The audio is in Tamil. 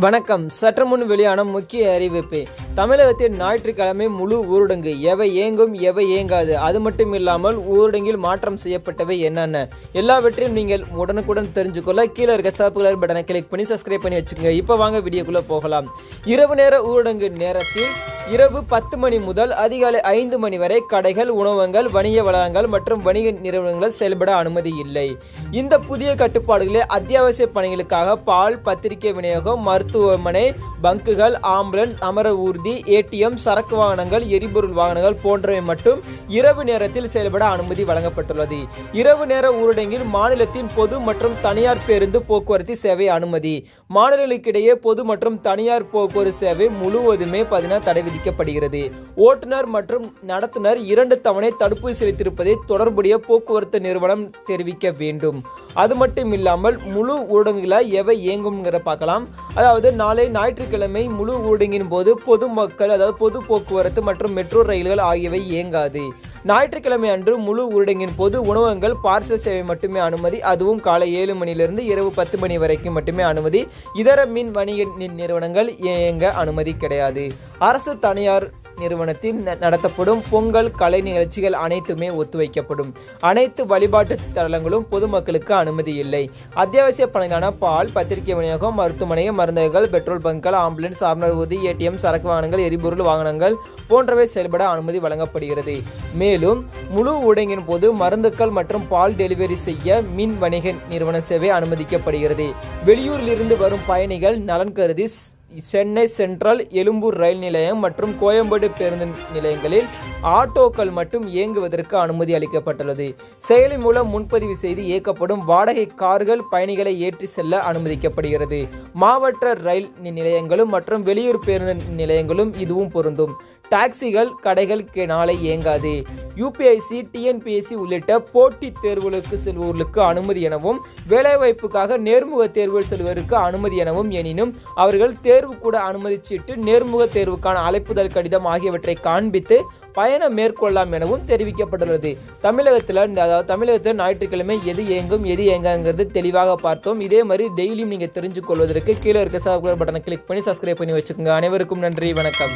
வணக்கம். சற்று முன் வெளியான முக்கிய அறிவிப்பு. தமிழகத்தில் ஞாயிற்றுக்கிழமை முழு ஊரடங்கு எவை ஏங்கும் எவை ஏங்காது அது மட்டும் இல்லாமல் ஊரடங்கில் மாற்றம் செய்யப்பட்டவை என்னென்ன? எல்லாவற்றையும் நீங்கள் உடனுக்குடன் தெரிஞ்சுக்கொள்ள கீழே இருக்க சிவப்பு கலர் பட்டனை கிளிக் பண்ணி சப்ஸ்கிரைப் பண்ணி வச்சுக்கோங்க. இப்போ வாங்க வீடியோக்குள்ளே போகலாம். இரவு நேர ஊரடங்கு நேரத்தில் இரவு பத்து மணி முதல் அதிகாலை ஐந்து மணி வரை கடைகள் உணவகங்கள் வணிக வளாகங்கள் மற்றும் வணிக நிறுவனங்கள் செயல்பட அனுமதி இல்லை. இந்த புதிய கட்டுப்பாடுகளை அத்தியாவசிய பணிகளுக்காக பால் பத்திரிகை விநியோகம் மருத்துவமனை பங்குகள் ஆம்புலன்ஸ் அமர ஊர்தி ஏடிஎம் சரக்கு வாகனங்கள் எரிபொருள் வாகனங்கள் போன்றவை மட்டும் இரவு நேரத்தில் செயல்பட அனுமதி வழங்கப்பட்டுள்ளது. இரவு நேர ஊரடங்கில் மாநிலத்தின் பொது மற்றும் தனியார் பேருந்து போக்குவரத்து சேவை அனுமதி. மாநிலங்களுக்கிடையே பொது மற்றும் தனியார் போக்குவரத்து சேவை முழுவதுமே பதினா தடை விதிக்கப்படுகிறது. ஓட்டுநர் மற்றும் நடத்துனர் இரண்டு தவணை தடுப்பூசி செலுத்தியிருப்பதை தொடர்புடைய போக்குவரத்து நிறுவனம் தெரிவிக்க வேண்டும். அது மட்டும் இல்லாமல் முழு ஊரடங்குகளை எவை இயங்கும்ங்கிற பார்க்கலாம். அதாவது நாளை ஞாயிற்றுக்கிழமை முழு ஊரடங்கின் போது பொதுமக்கள் அதாவது பொது போக்குவரத்து மற்றும் மெட்ரோ ரயில்கள் ஆகியவை இயங்காது. ஞாயிற்றுக்கிழமை அன்று முழு ஊரடங்கின் போது உணவகங்கள் பார்சல் சேவை மட்டுமே அனுமதி அதுவும் காலை ஏழு மணியிலிருந்து இரவு பத்து மணி வரைக்கும் மட்டுமே அனுமதி. இதர மின் வணிக நிறுவனங்கள் இயங்க அனுமதி கிடையாது. அரசு தனியார் நிறுவனத்தில் ந- நடத்தப்படும் பொங்கல் கலை நிகழ்ச்சிகள் அனைத்துமே ஒத்துவைக்கப்படும். அனைத்து வழிபாட்டு தலங்களும் பொதுமக்களுக்கு அனுமதி இல்லை. அத்தியாவசிய பணிகளான பால் பத்திரிகை விநியோகம் மருத்துவமனை மருந்தகங்கள் பெட்ரோல் பங்குகள் ஆம்புலன்ஸ் ஆர்னர் ஊதி ஏடிஎம் சரக்கு வாகனங்கள் எரிபொருள் வாகனங்கள் போன்றவை செயல்பட அனுமதி வழங்கப்படுகிறது. மேலும் முழு ஊடகின் போது மருந்துக்கள் மற்றும் பால் டெலிவரி செய்ய மின் வணிக நிறுவன சேவை அனுமதிக்கப்படுகிறது. வெளியூரிலிருந்து வரும் பயணிகள் நலன் கருதி சென்னை சென்ட்ரல் எழும்பூர் ரயில் நிலையம் மற்றும் கோயம்பேடு பேருந்து நிலையங்களில் ஆட்டோக்கள் மட்டும் இயங்குவதற்கு அனுமதி அளிக்கப்பட்டுள்ளது. செயலி மூலம் முன்பதிவு செய்து இயக்கப்படும் வாடகை கார்கள் பயணிகளை ஏற்றி செல்ல அனுமதிக்கப்படுகிறது. மாவட்ட ரயில் நிலையங்களும் மற்றும் வெளியூர் பேருந்து நிலையங்களும் இதுவும் பொருந்தும். டாக்ஸிகள் கடைகள் நாளை இயங்காது. யூபிஐசி டிஎன்பிஎஸ்சி உள்ளிட்ட போட்டித் தேர்வுகளுக்கு செல்வோர்களுக்கு அனுமதி எனவும் வேலைவாய்ப்புக்காக நேர்முக தேர்வுகள் செல்வதற்கு அனுமதி எனவும் எனினும் அவர்கள் தேர்வு கூட அனுமதி சீட்டு நேர்முக தேர்வுக்கான அழைப்புதல் கடிதம் ஆகியவற்றை காண்பித்து பயணம் மேற்கொள்ளலாம் எனவும் தெரிவிக்கப்பட்டுள்ளது. தமிழகத்தில் அதாவது தமிழகத்தில் ஞாயிற்றுக்கிழமை எது இயங்கும் எது இயங்காங்கிறது தெளிவாக பார்த்தோம். இதே மாதிரி டெய்லியும் நீங்கள் தெரிஞ்சு கொள்வதற்கு கீழே இருக்க சப்ஸ்கிரைப் பட்டனை கிளிக் பண்ணி சப்ஸ்கிரைப் பண்ணி வச்சுக்கோங்க. அனைவருக்கும் நன்றி வணக்கம்.